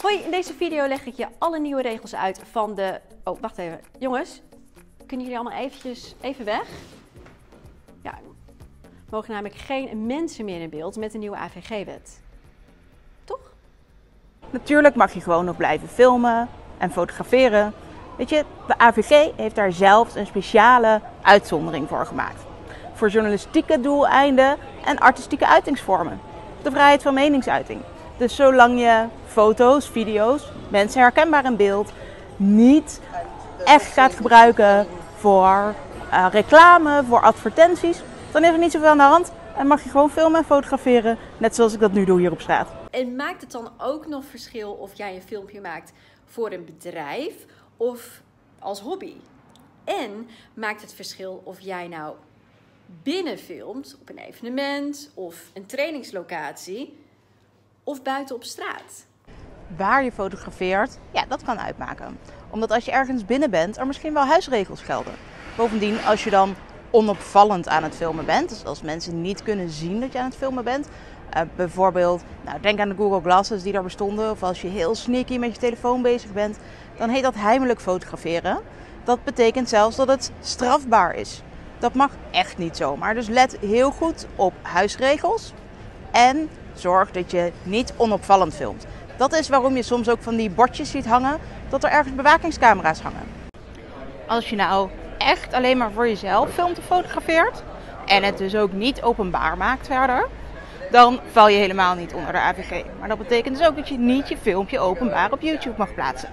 Hoi, in deze video leg ik je alle nieuwe regels uit van de... Oh, wacht even. Jongens, kunnen jullie allemaal eventjes even weg? Ja, mogen namelijk geen mensen meer in beeld met de nieuwe AVG-wet. Toch? Natuurlijk mag je gewoon nog blijven filmen en fotograferen. Weet je, de AVG heeft daar zelfs een speciale uitzondering voor gemaakt. Voor journalistieke doeleinden en artistieke uitingsvormen. De vrijheid van meningsuiting. Dus zolang je foto's, video's, mensen herkenbaar in beeld, niet echt gaat gebruiken voor uh, reclame, voor advertenties, dan is er niet zoveel aan de hand. En mag je gewoon filmen en fotograferen, net zoals ik dat nu doe hier op straat. En maakt het dan ook nog verschil of jij een filmpje maakt voor een bedrijf of als hobby? En maakt het verschil of jij nou binnen filmt op een evenement of een trainingslocatie of buiten op straat? Waar je fotografeert, ja, dat kan uitmaken. Omdat als je ergens binnen bent, er misschien wel huisregels gelden. Bovendien, als je dan onopvallend aan het filmen bent, dus als mensen niet kunnen zien dat je aan het filmen bent, uh, bijvoorbeeld, nou, denk aan de Google Glasses die daar bestonden, of als je heel sneaky met je telefoon bezig bent, dan heet dat heimelijk fotograferen. Dat betekent zelfs dat het strafbaar is. Dat mag echt niet zomaar. Dus let heel goed op huisregels en zorg dat je niet onopvallend filmt. Dat is waarom je soms ook van die bordjes ziet hangen dat er ergens bewakingscamera's hangen. Als je nou echt alleen maar voor jezelf filmt of fotografeert en het dus ook niet openbaar maakt verder, dan val je helemaal niet onder de AVG. Maar dat betekent dus ook dat je niet je filmpje openbaar op YouTube mag plaatsen.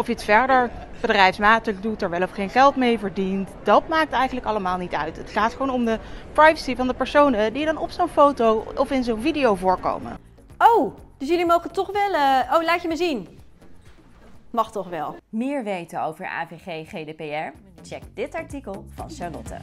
Of je het verder bedrijfsmatig doet, er wel of geen geld mee verdient, dat maakt eigenlijk allemaal niet uit. Het gaat gewoon om de privacy van de personen die dan op zo'n foto of in zo'n video voorkomen. Oh, dus jullie mogen toch wel. Uh... Oh, laat je me zien. Mag toch wel. Meer weten over AVG GDPR? Check dit artikel van Charlotte.